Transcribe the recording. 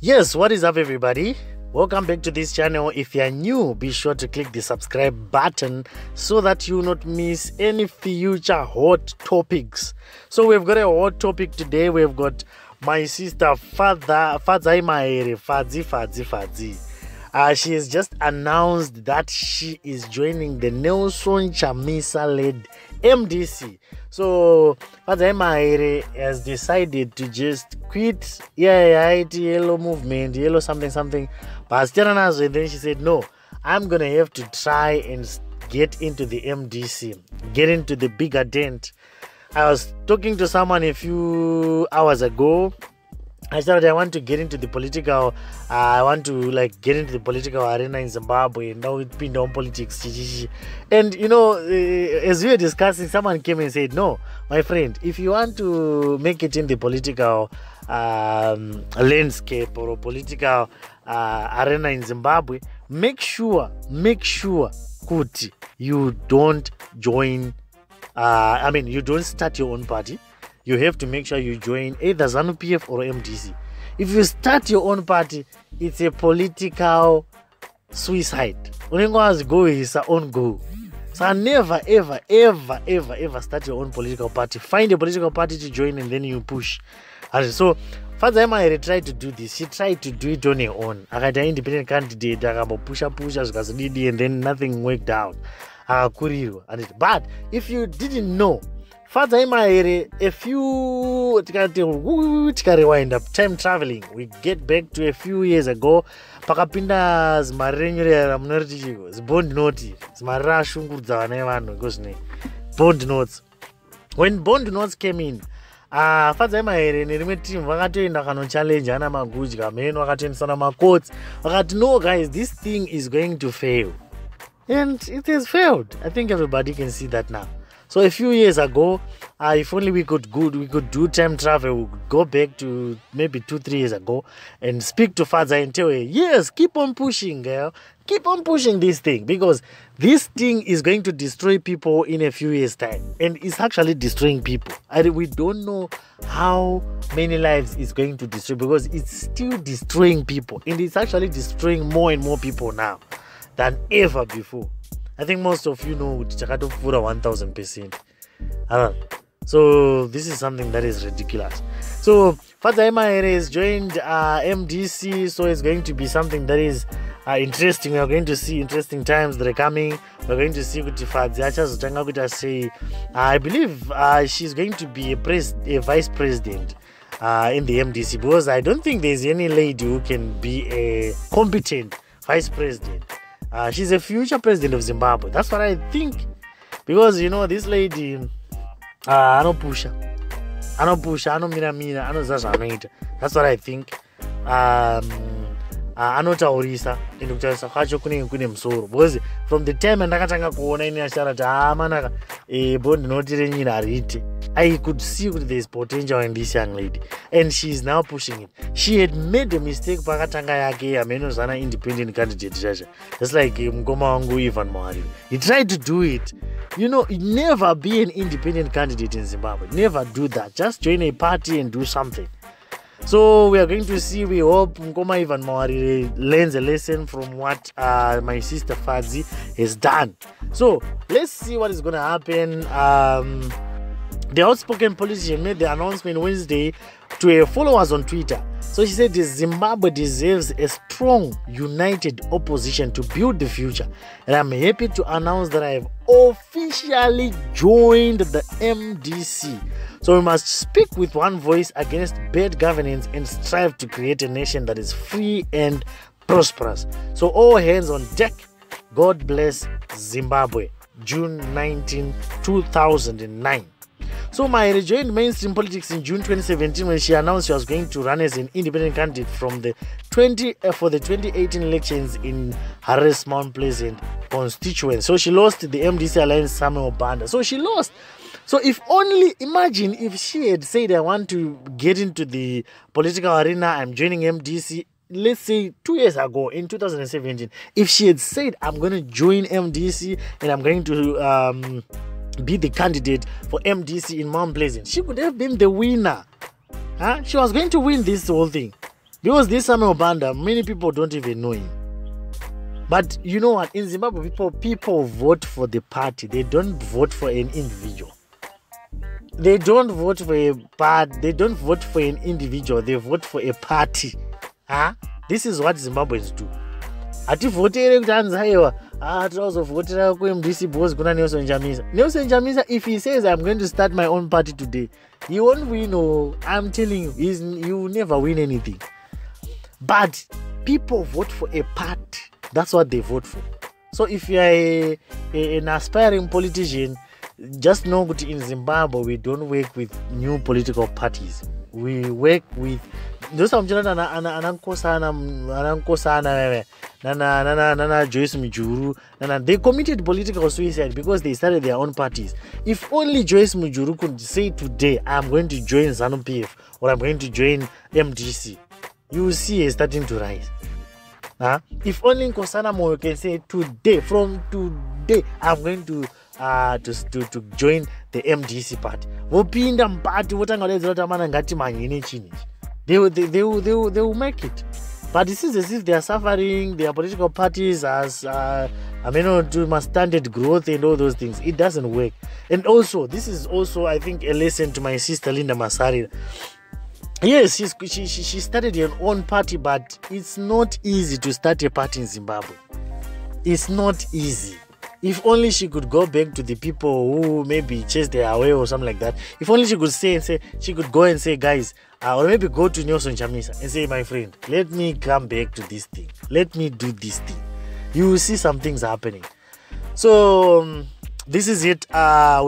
Yes, what is up, everybody? Welcome back to this channel. If you are new, be sure to click the subscribe button so that you not miss any future hot topics. So we've got a hot topic today. We've got my sister Father Fadzai Mahere Fadzi Fadzi Fadzi. Uh, she has just announced that she is joining the Nelson Chamisa led MDC. So Fadzai Mahere has decided to just quit yeah, yeah, yellow movement, yellow something something. But and then she said, No, I'm gonna have to try and get into the MDC, get into the bigger tent. I was talking to someone a few hours ago I started. I want to get into the political. Uh, I want to like get into the political arena in Zimbabwe. Now it's been on politics, and you know, uh, as we were discussing, someone came and said, "No, my friend, if you want to make it in the political um, landscape or political uh, arena in Zimbabwe, make sure, make sure, kuti you don't join. Uh, I mean, you don't start your own party." You have to make sure you join either ZANU PF or MDC. If you start your own party, it's a political suicide. Unengowazi go is own goal. So never, ever, ever, ever, ever start your own political party. Find a political party to join and then you push. So Father Emma tried to do this. She tried to do it on her own. Akaita independent candidate, akambopusha pusha zvikazodidi and then nothing worked out. Akakurirwa. But if you didn't know, here a few tikarewind up time traveling. We get back to a few years ago pakapinda zimari renyu rera munoriti chiko zibond note zimari rashungurudza vana vevanhu ikozvinei bond notes. When bond notes came in uh, ah, Fadzai Mahere nerimwe team vakatoenda kanochallenge ana magudya meno vakatoendesana macots vakati no guys this thing is going to fail. And it has failed. I think everybody can see that now so a few years ago, uh, if only we could good we could do time travel, we could go back to maybe two three years ago and speak to father and tell her, yes, keep on pushing, girl, keep on pushing this thing because this thing is going to destroy people in a few years time, and it's actually destroying people. And we don't know how many lives it's going to destroy because it's still destroying people, and it's actually destroying more and more people now than ever before. I think most of you know Chakatopura 1000%. Uh, so this is something that is ridiculous. So Father Emaere has joined uh, MDC, so it's going to be something that is uh, interesting. We are going to see interesting times that are coming. We're going to see kuti Fadzi achazotanga kuita sei. I believe uh, she's going to be a, pres- a vice president. Uh, in the MDC because I don't think there's any lady who can be a competent vice president. Uh, she's a future president of Zimbabwe. That's what I think. Because, you know, this lady, uh, anopusha. Anopusha anomiramira anoziva zvaanoita that's what i think. Um, uh, anotaurisa ende kutaurisa kwacho kunenge kune musoro. Because from the time andakatanga kuona ine ashara kuti aamanaka e, bo ndinoti renyini hariite I could see there's potential in this young lady, and she's now pushing it. She had made a mistake pakatanga yake amenozana independent candidate chacha. Just like mukoma wangu Ivan Mwari. He tried to do it. You know, never be an independent candidate in Zimbabwe. Never do that. Just join a party and do something. So we are going to see. We hope Mkoma Ivan Mawari learns a lesson from what uh, my sister Fazi has done. So let's see what is going to happen. Um, the outspoken politician made the announcement Wednesday to her followers on Twitter. So she said Zimbabwe deserves a strong, united opposition to build the future. And I'm happy to announce that I have officially joined the MDC. So we must speak with one voice against bad governance and strive to create a nation that is free and prosperous. So all hands on deck. God bless Zimbabwe. June 19, 2009. So Mahere joined mainstream politics in June 2017 when she announced she was going to run as an independent candidate from the 20 uh, for the 2018 elections in Harare's Mount Pleasant constituency. So she lost the MDC alliance Samuel Banda. So she lost. So if only imagine if she had said I want to get into the political arena, I'm joining MDC let's say two years ago in 2017 if she had said i'm going to join mdc and i'm going to um, be the candidate for MDC in Mount Pleasant. She could have been the winner. Huh? She was going to win this whole thing. Because this Samuel Banda, many people don't even know him. But you know what? In Zimbabwe, people people vote for the party. They don't vote for an individual. They don't vote for a part. They don't vote for an individual. They vote for a party. Huh? This is what Zimbabweans do. hativhoteri kuti aiwa ah tinozovhotera kumdc bos kuna nelson chamisa nelson if he says i'm going to start my own party today he won't win or i'm telling you he's, he will never win anything. But people vote for a party that's what they vote for. So if you're a, a, an aspiring politician just know that in zimbabwe we don't work with new political parties. We work with ndosamuchina anankosana anankosana nana nana nana joyce mujuru nana they committed political suicide because they started their own parties. If only joyce mujuru could say today i'm going to join zanu pf or i'm going to join mdc you will see her starting to rise. Huh? if only nkosana moyo can say today from today i'm going to uh, to, to, to join the mdc party. Vopinda mupati votanga kudaidzira kuti amana ngatimhanye nechinhu ichi they, they, they, they, they will make it but it seems as if they are suffering their political parties as uh, I mean, to my standard growth and all those things. It doesn't work. And also, this is also, I think, a lesson to my sister Linda Masari. Yes, she's, she, she, she started her own party, but it's not easy to start a party in Zimbabwe. It's not easy. If only she could go back to the people who maybe chased their way or something like that. If only she could say and say, she could go and say, guys, uh, or maybe go to Nelson Chamisa and say, my friend, let me come back to this thing. Let me do this thing. You will see some things happening. So, um, this is it. Uh,